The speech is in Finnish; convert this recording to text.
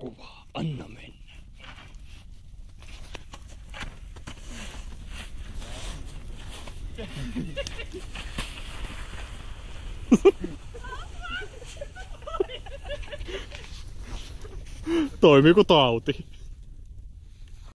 kuvaa. Anna mennä. Toimii kuin tauti.